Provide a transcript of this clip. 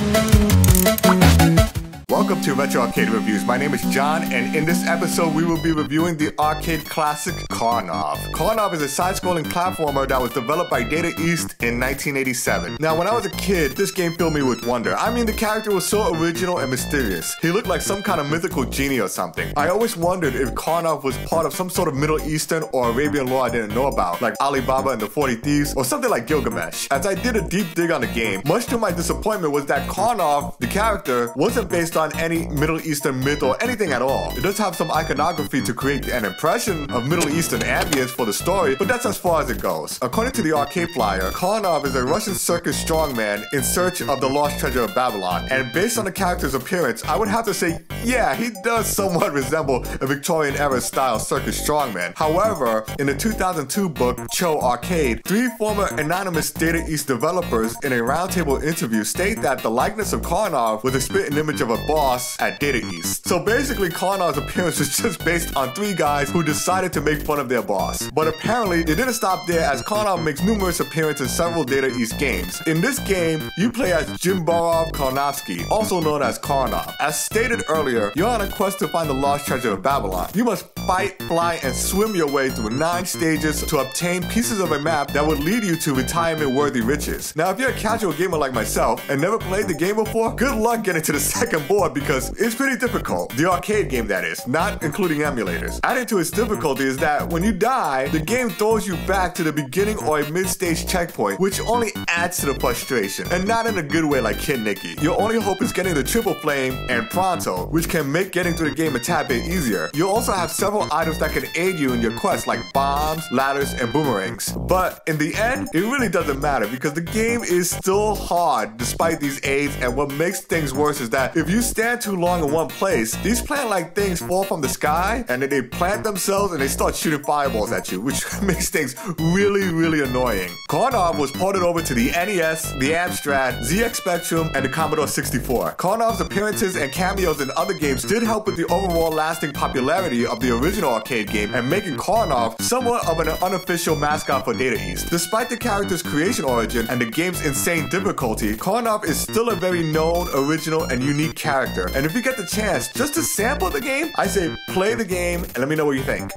Thank you. Welcome to Retro Arcade Reviews. My name is John, and in this episode, we will be reviewing the arcade classic Karnov. Karnov is a side-scrolling platformer that was developed by Data East in 1987. Now, when I was a kid, this game filled me with wonder. I mean, the character was so original and mysterious. He looked like some kind of mythical genie or something. I always wondered if Karnov was part of some sort of Middle Eastern or Arabian lore I didn't know about, like Ali Baba and the 40 Thieves, or something like Gilgamesh. As I did a deep dig on the game, much to my disappointment was that Karnov, the character, wasn't based on any Middle Eastern myth or anything at all. It does have some iconography to create an impression of Middle Eastern ambience for the story, but that's as far as it goes. According to the arcade flyer, Karnov is a Russian circus strongman in search of the lost treasure of Babylon, and based on the character's appearance, I would have to say, yeah, he does somewhat resemble a Victorian era style circus strongman. However, in the 2002 book Cho Arcade, three former anonymous Data East developers in a roundtable interview state that the likeness of Karnov was a spitting image of a boss at Data East. So basically, Karnov's appearance was just based on three guys who decided to make fun of their boss. But apparently, it didn't stop there as Karnov makes numerous appearances in several Data East games. In this game, you play as Jinborov Karnovski, also known as Karnov. As stated earlier, you're on a quest to find the lost treasure of Babylon. You must fight, fly, and swim your way through nine stages to obtain pieces of a map that would lead you to retirement-worthy riches. Now, if you're a casual gamer like myself and never played the game before, good luck getting to the second board because it's pretty difficult. The arcade game, that is, not including emulators. Added to its difficulty is that when you die, the game throws you back to the beginning or a mid-stage checkpoint, which only adds to the frustration, and not in a good way like Kid Niki. Your only hope is getting the triple flame and pronto, which can make getting through the game a tad bit easier. You'll also have several items that can aid you in your quest, like bombs, ladders, and boomerangs. But in the end, it really doesn't matter because the game is still hard despite these aids, and what makes things worse is that if you stand too long in one place, these plant-like things fall from the sky, and then they plant themselves and they start shooting fireballs at you, which makes things really, really annoying. Karnov was ported over to the NES, the Amstrad, ZX Spectrum, and the Commodore 64. Karnov's appearances and cameos in other games did help with the overall lasting popularity of the original arcade game and making Karnov somewhat of an unofficial mascot for Data East. Despite the character's creation origin and the game's insane difficulty, Karnov is still a very known, original, and unique character. And if you get the chance just to sample the game, I say play the game and let me know what you think.